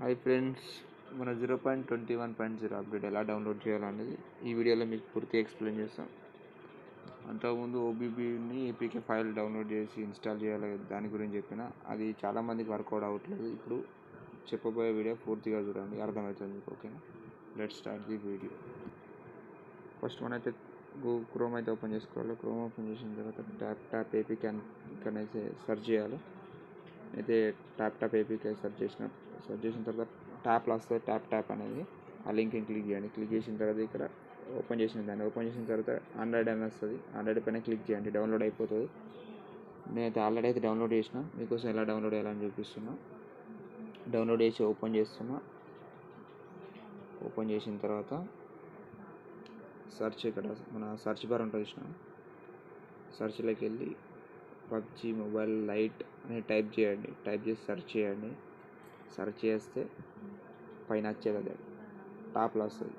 Hi friends మన zero point twenty one point zero update ఎలా download చేయాలనేది ఈ వీడియోలో మీకు పూర్తిగా ఎక్స్ప్లెయిన్ చేస్తాం. అంతకుముందు ఓబీబీని ఏపీకే ఫైల్ డౌన్లోడ్ చేసి ఇన్స్టాల్ చేయాలి దాని గురించి చెప్పిన. అది చాలామందికి వర్కౌట్ అవ్వట్లేదు. ఇప్పుడు చెప్పబోయే వీడియో పూర్తిగా చూడండి అర్థమవుతుంది మీకు ఓకేనా let start the video first మనైతే గూ క్రోమ్ అయితే ఓపెన్ చేసుకోవాలి. క్రోమ్ ఓపెన్ చేసిన తర్వాత ట్యాప్ ట్యాప్ ఏపీ అని ఇక్కడైతే సెర్చ్ చేయాలి. అయితే ట్యాప్ ట్యాప్ ఏపీకే సెర్చ్ చేసిన సెర్చ్ చేసిన తర్వాత ట్యాప్లో వస్తుంది ట్యాప్ ట్యాప్ అనేది ఆ లింక్ని క్లిక్ చేయండి. క్లిక్ చేసిన తర్వాత ఇక్కడ ఓపెన్ చేసిన దాన్ని ఓపెన్ చేసిన తర్వాత ఆండ్రాయిడ్ అని వస్తుంది. ఆండ్రాయిడ్ పైన క్లిక్ చేయండి. డౌన్లోడ్ అయిపోతుంది. నేనైతే ఆల్రెడీ అయితే డౌన్లోడ్ చేసిన. మీకోసం ఎలా డౌన్లోడ్ చేయాలని చూపిస్తున్నా. డౌన్లోడ్ చేసి ఓపెన్ చేస్తున్నా. ఓపెన్ చేసిన తర్వాత సెర్చ్ ఇక్కడ మన సెర్చ్ బార్ ఉంటుంది చూసిన. సర్చ్లోకి వెళ్ళి పబ్జీ మొబైల్ లైట్ అని టైప్ చేయండి. టైప్ చేసి సెర్చ్ చేయండి. సెర్చ్ చేస్తే పైన వచ్చేది అదే. టాప్లో వస్తుంది.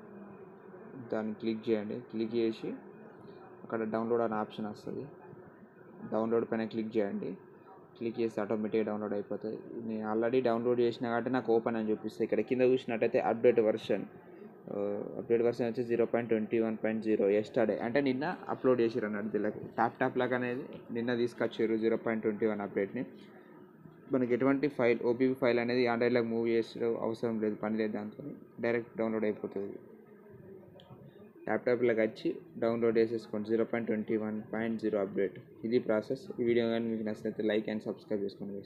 దాన్ని క్లిక్ చేయండి. క్లిక్ చేసి అక్కడ డౌన్లోడ్ అనే ఆప్షన్ వస్తుంది. డౌన్లోడ్ పైన క్లిక్ చేయండి. క్లిక్ చేసి ఆటోమేటిక్గా డౌన్లోడ్ అయిపోతుంది. నేను ఆల్రెడీ డౌన్లోడ్ చేసిన కాబట్టి నాకు ఓపెన్ అని చూపిస్తుంది ఇక్కడ కింద చూసినట్టయితే అప్డేట్ వర్షన్. అప్డేట్ వర్షన్ వచ్చి zero point twenty one point zero yesterday అంటే నిన్న అప్లోడ్ చేసారు అన్నట్టు దీనికి ట్యాప్ ట్యాప్ లాగా అనేది నిన్న తీసుకొచ్చారు జీరో పాయింట్ ట్వంటీ వన్ అప్డేట్ని మనకి ఎటువంటి ఫైల్ ఓపీపీ ఫైల్ అనేది ఆండ్రాయిడ్లోకి మూవ్ చేసే అవసరం లేదు పని లేదు దాంతో. డైరెక్ట్ డౌన్లోడ్ అయిపోతుంది. ల్యాప్టాప్లోకి వచ్చి డౌన్లోడ్ చేసేసుకోండి. Zero point twenty one point zero update ఇది ప్రాసెస్ ఈ వీడియో కానీ మీకు నచ్చినట్లయితే లైక్ అండ్ సబ్స్క్రైబ్ చేసుకోండి.